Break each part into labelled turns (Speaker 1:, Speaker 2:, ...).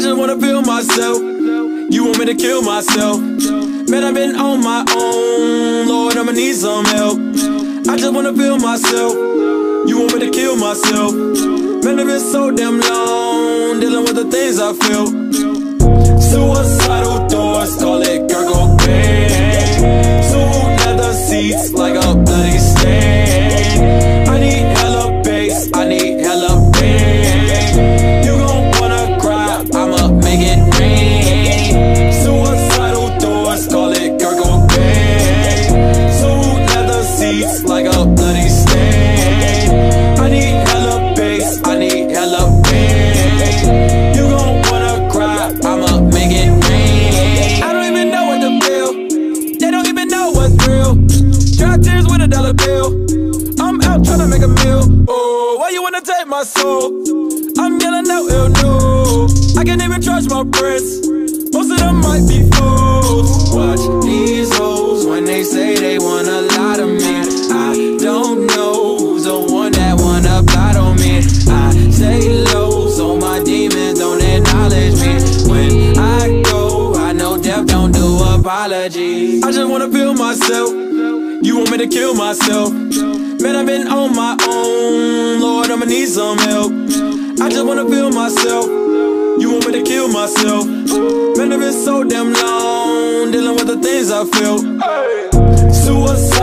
Speaker 1: just wanna feel myself. You want me to kill myself? Man, I've been on my own. Lord, I'ma need some help. I just wanna feel myself. You want me to kill myself? Man, I've been so damn long dealing with the things I feel. Wanna take my soul? I'm yelling out ill no. I can't even trust my friends. Most of them might be fools. Watch these hoes when they say they want a lot of me. I don't know who's the one that wanna on me. I say low, so my demons don't acknowledge me. When I go, I know death don't do apologies. I just wanna feel myself. You want me to kill myself? Man, I've been on my own. Lord, I'ma need some help. I just wanna feel myself. You want me to kill myself? Man, I've been so damn long dealing with the things I feel. Suicidal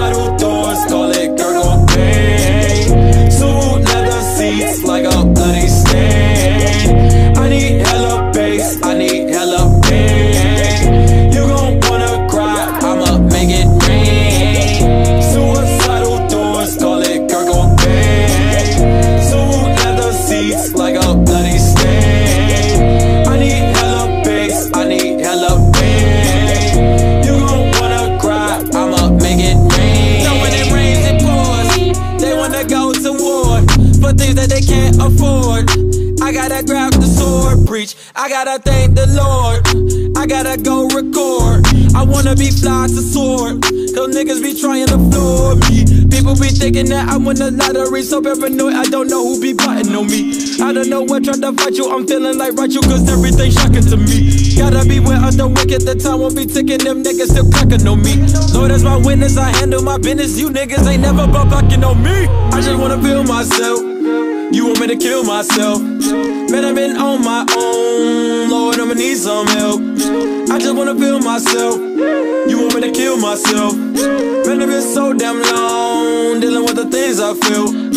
Speaker 1: gotta grab the sword, preach. I gotta thank the Lord. I gotta go record. I wanna be fly to sword. Cause niggas be trying to floor me. People be thinking that I win the lottery. So paranoid, I don't know who be plotting on me. I don't know what tried to fight you. I'm feeling like right you, cause everything shocking to me. Gotta beware of the wicked. The time won't be ticking. Them niggas still cracking on me. Lord, as my witness, I handle my business. You niggas ain't never backing on me. I just wanna feel myself. You want me to kill myself? Man, I've been on my own. Lord, I'ma need some help. I just wanna feel myself. You want me to kill myself? Man, I've been so damn long dealing with the things I feel.